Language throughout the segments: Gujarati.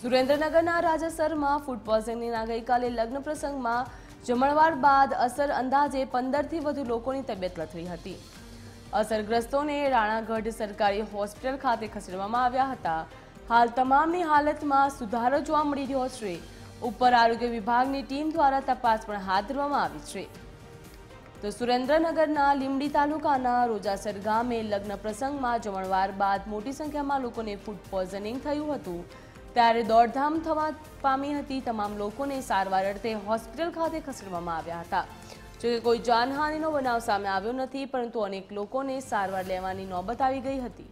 સુરેન્દ્રનગરના રાજાસરમાં ફૂડ પોઈઝનિંગના ગઈકાલે લગ્ન પ્રસંગમાં જમણવાર બાદ અસર અંદાજે પંદરથી વધુ લોકોની તબિયત લથડી હતી. અસરગ્રસ્તોને રાણાગઢ સરકારી હોસ્પિટલ ખાતે ખસેડવામાં આવ્યા હતા. હાલ તમામની હાલતમાં સુધારો જોવા મળી રહ્યો છે. ઉપર આરોગ્ય વિભાગની ટીમ દ્વારા તપાસ પણ હાથ ધરવામાં આવી છે. તો સુરેન્દ્રનગરના લીંબડી તાલુકાના રોજાસર ગામે લગ્ન પ્રસંગમાં જમણવાર બાદ મોટી સંખ્યામાં લોકોને ફૂડ પોઈઝનિંગ થયું હતું. ત્યારે દોડધામ થવા પામી હતી. તમામ લોકોને સારવાર અર્થે હોસ્પિટલ ખાતે ખસેડવામાં આવ્યા હતા. જોકે કોઈ જાનહાનિનો બનાવ સામે આવ્યો નથી, પરંતુ અનેક લોકોને સારવાર લેવાની નોબત આવી ગઈ હતી.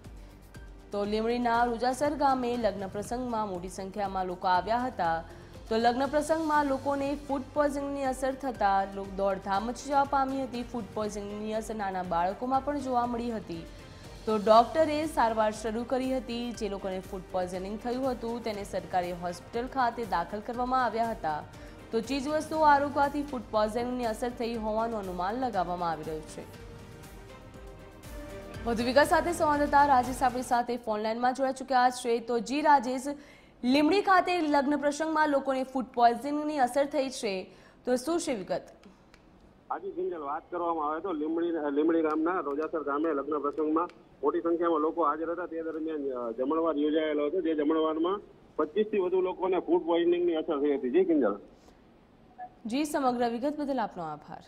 તો લીમડીના રૂજાસર ગામે લગ્ન પ્રસંગમાં મોટી સંખ્યામાં લોકો આવ્યા હતા. તો લગ્ન પ્રસંગમાં લોકોને ફૂડ પોઈઝનિંગની અસર થતાં દોડધામ દોડધામ જવા પામી હતી. ફૂડ પોઈઝનિંગની અસર નાના બાળકોમાં પણ જોવા મળી હતી. તો ડોક્ટરે સારવાર શરૂ કરી હતી. જે લોકોને ફૂડ પોઈઝનિંગ થયું હતું, તેને સરકારી હોસ્પિટલ ખાતે દાખલ કરવામાં આવ્યા હતા. તો ચીજવસ્તુઓ આરોગવાથી ફૂડ પોઈઝનિંગની અસર થઈ હોવાનું અનુમાન લગાવવામાં આવી રહ્યું છે. વધુ વિગત સાથે સંવાદદાતા રાજેશ આપણી સાથે ફોનલાઈનમાં જોડાઈ ચૂક્યા છે. તો જી રાજેશ લીમડી ખાતે લગ્ન પ્રસંગમાં લોકોને ફૂડ પોઈઝનિંગની અસર થઈ છે. તો શું છે વિગત? કિંજલ વાત કરવામાં આવે તો લીમડી લીમડી ગામના રોજાસર ગામે લગ્ન પ્રસંગમાં મોટી સંખ્યામાં લોકો હાજર હતા. તે દરમિયાન જમણવાર યોજાયેલો હતો. જે જમણવારમાં પચીસથી વધુ લોકોને ફૂડ પોઈઝનિંગની અસર થઈ હતી. જી કિંજલ? જી, સમગ્ર વિગત બદલ આપનો આભાર.